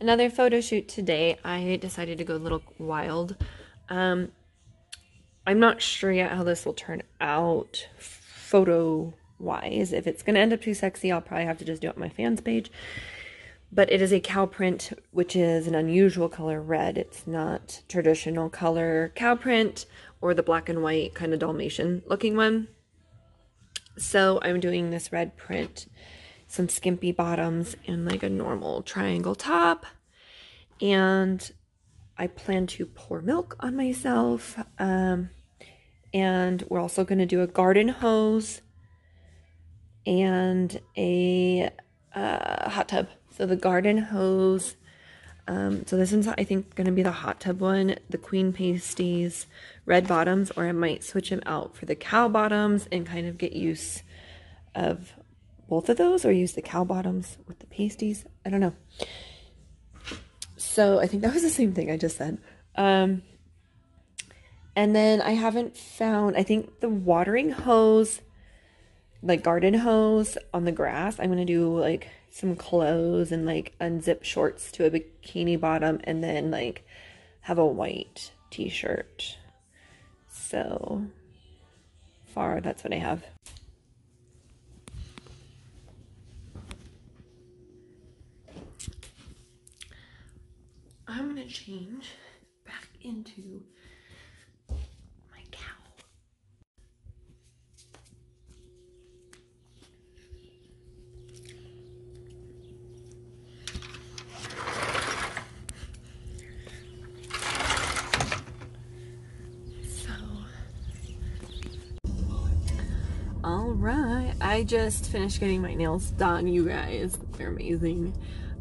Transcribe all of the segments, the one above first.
another photo shoot today. I decided to go a little wild. Um, I'm not sure yet how this will turn out photo wise. If it's going to end up too sexy, I'll probably have to just do it on my fans page. But it is a cow print, which is an unusual color red. It's not traditional color cow print or the black and white kind of Dalmatian looking one. So I'm doing this red print, some skimpy bottoms, and like a normal triangle top. And I plan to pour milk on myself. Um, and we're also going to do a garden hose and a uh, hot tub. So the garden hose. Um, so this one's I think going to be the hot tub one. The Queen Pasties red bottoms, or I might switch them out for the cow bottoms and kind of get use of both of those, or use the cow bottoms with the pasties. I don't know. So I think that was the same thing I just said. Um, and then I haven't found, I think the watering hose, like garden hose on the grass, I'm going to do like some clothes and like unzip shorts to a bikini bottom and then like have a white t-shirt. So far, that's what I have. Change back into my cow. So, All right, I just finished getting my nails done, you guys. They're amazing.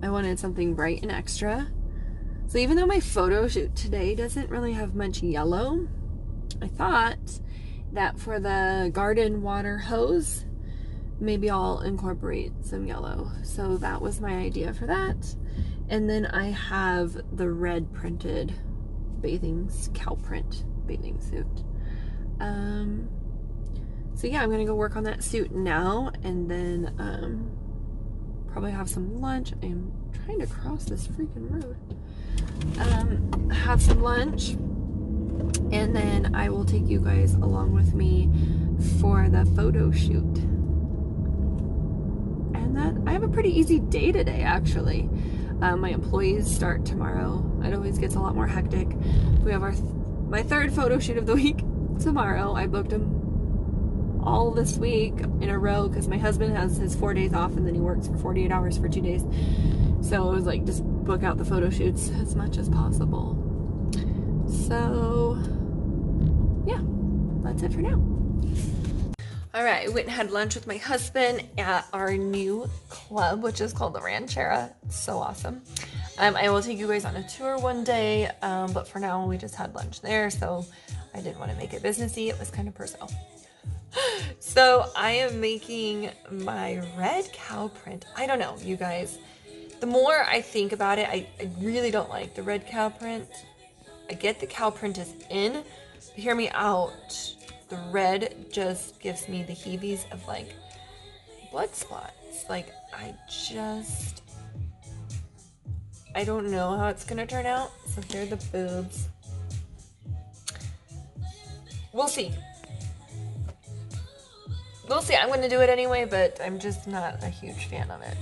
I wanted something bright and extra. So even though my photo shoot today doesn't really have much yellow, I thought that for the garden water hose, maybe I'll incorporate some yellow. So that was my idea for that. And then I have the red printed bathing, cow print bathing suit. Um, so yeah, I'm gonna go work on that suit now and then um, probably have some lunch. I'm trying to cross this freaking road. Um, have some lunch and then I will take you guys along with me for the photo shoot. And that I have a pretty easy day today actually. Um, my employees start tomorrow. It always gets a lot more hectic. We have our th my third photo shoot of the week tomorrow. I booked them all this week in a row because my husband has his four days off and then he works for 48 hours for two days. So it was like just book out the photo shoots as much as possible. So yeah, that's it for now. All right, I went and had lunch with my husband at our new club, which is called the Ranchera. It's so awesome. Um, I will take you guys on a tour one day, um, but for now we just had lunch there, so I didn't want to make it businessy. It was kind of personal so I am making my red cow print. I don't know, you guys. The more I think about it, I, I really don't like the red cow print. I get the cow print is in, hear me out. The red just gives me the heavies of like blood spots. Like I just, I don't know how it's gonna turn out. So here are the boobs. We'll see we'll see. I'm to do it anyway, but I'm just not a huge fan of it.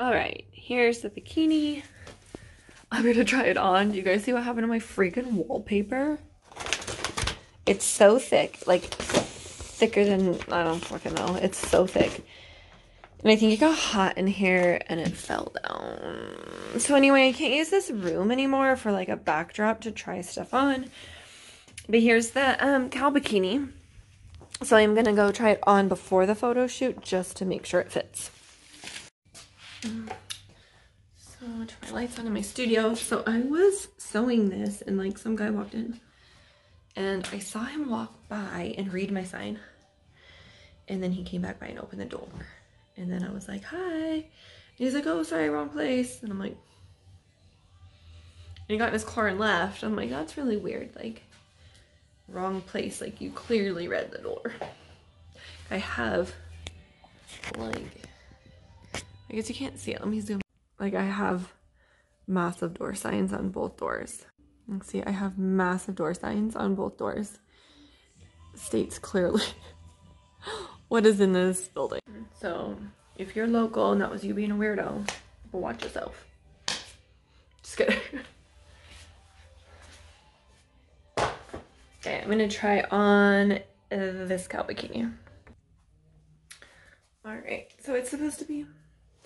All right, here's the bikini. I'm gonna try it on. Do you guys see what happened to my freaking wallpaper? It's so thick, like thicker than, I don't fucking know. It's so thick. And I think it got hot in here and it fell down. So anyway, I can't use this room anymore for like a backdrop to try stuff on. But here's the um, cow bikini. So I'm gonna go try it on before the photo shoot just to make sure it fits. So I'm turn my lights on in my studio. So I was sewing this and like some guy walked in and I saw him walk by and read my sign. And then he came back by and opened the door. And then I was like, hi. And he's like, oh, sorry, wrong place. And I'm like, and he got in his car and left. I'm like, that's really weird. Like, wrong place. Like, you clearly read the door. I have, like, I guess you can't see it. Let me zoom. Like, I have massive door signs on both doors. See, I have massive door signs on both doors. States clearly what is in this building. So if you're local and that was you being a weirdo, watch yourself. Just kidding. okay, I'm gonna try on this cow bikini. All right, so it's supposed to be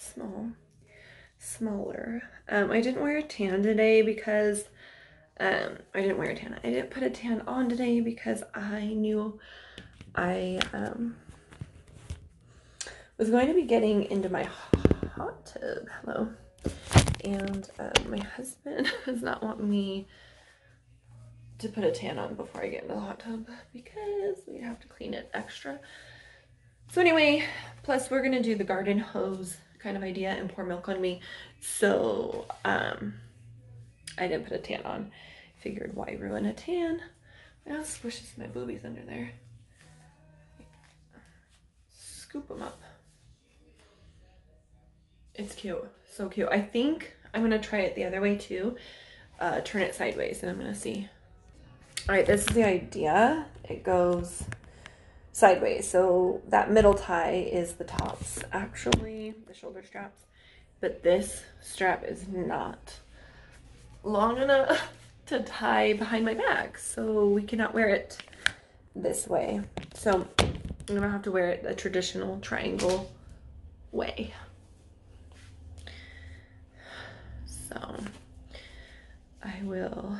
small, smaller. Um, I didn't wear a tan today because um, I didn't wear a tan. I didn't put a tan on today because I knew I um, was going to be getting into my hot tub. Hello. And um, my husband does not want me to put a tan on before I get into the hot tub because we have to clean it extra. So anyway, plus we're going to do the garden hose kind of idea and pour milk on me. So um, I didn't put a tan on. Figured why ruin a tan? Now squishes my boobies under there. Scoop them up. It's cute. So cute. I think I'm going to try it the other way too. Uh, turn it sideways and I'm going to see. All right, this is the idea. It goes sideways. So that middle tie is the tops, actually, the shoulder straps. But this strap is not long enough to tie behind my back. So we cannot wear it this way. So I'm gonna have to wear it the traditional triangle way. So I will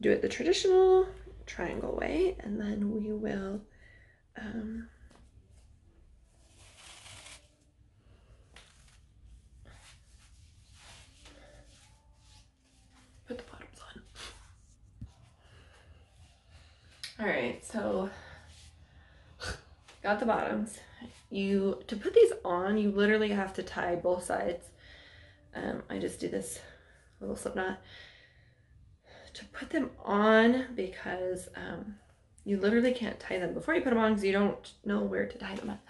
do it the traditional triangle way and then we will um, put the bottoms on. All right, so got the bottoms. You to put these on you literally have to tie both sides. Um, I just do this little slip knot to put them on because um, you literally can't tie them before you put them on because you don't know where to tie them at.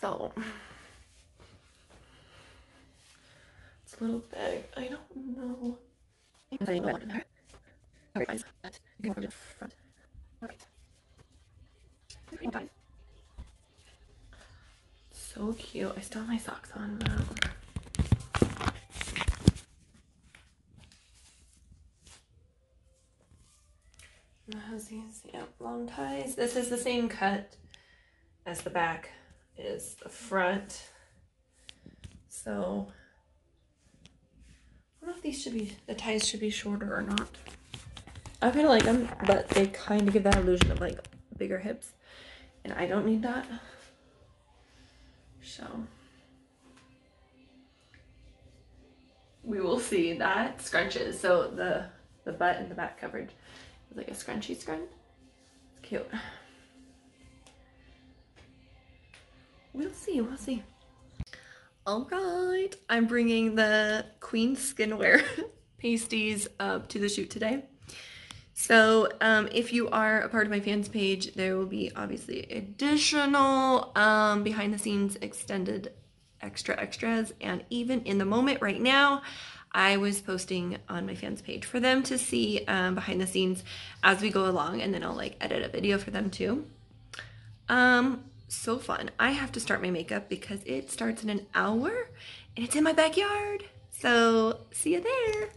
So it's a little big. I don't know. I know what Alright, you can front. Alright so cute. I still have my socks on now. it these, yeah, oh, long ties. This is the same cut as the back is the front. So, I don't know if these should be, the ties should be shorter or not. I kind of like them, but they kind of give that illusion of like bigger hips. And I don't need that. So we will see that scrunches. So the the butt and the back coverage is like a scrunchy scrunch. Cute. We'll see, we'll see. All right, I'm bringing the Queen Skinwear pasties up to the shoot today. So um, if you are a part of my fans page, there will be obviously additional um, behind the scenes extended extra extras. And even in the moment right now, I was posting on my fans page for them to see um, behind the scenes as we go along. And then I'll like edit a video for them too. Um, so fun. I have to start my makeup because it starts in an hour and it's in my backyard. So see you there.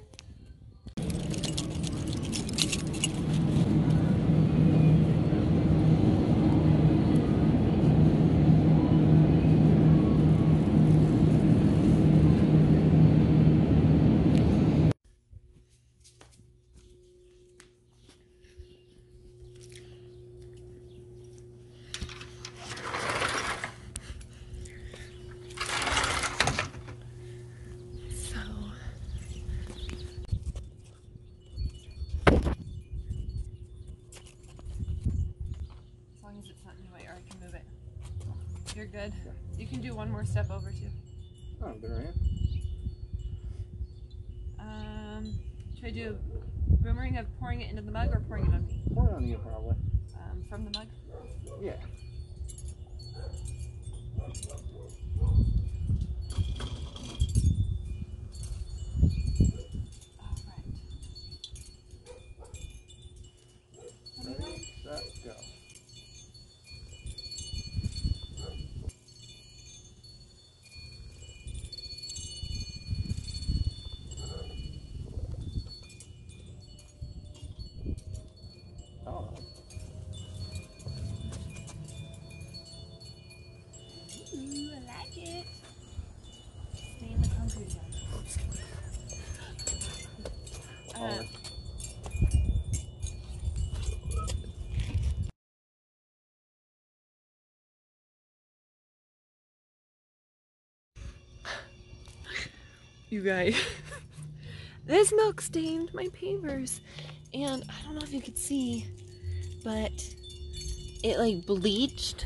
Good. You can do one more step over too. Oh, there I'm good Um, should I do boomerang of pouring it into the mug or pouring it on me? Pour it on you, probably. Um, from the mug? Yeah. You guys, this milk stained my papers, and I don't know if you could see, but it like bleached.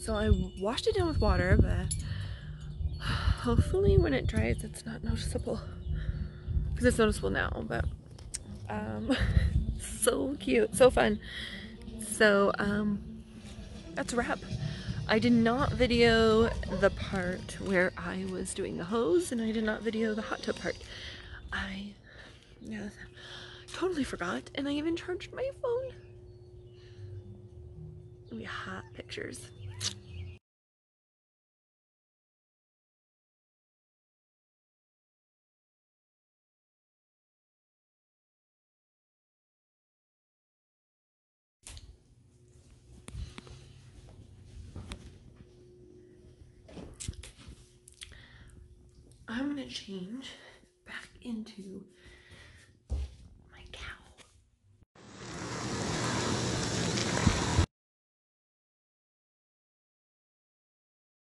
So I washed it down with water, but hopefully when it dries, it's not noticeable. Because it's noticeable now, but um, so cute, so fun. So um, that's a wrap. I did not video the part where I was doing the hose, and I did not video the hot tub part. I yeah, totally forgot, and I even charged my phone. We hot pictures. I'm gonna change back into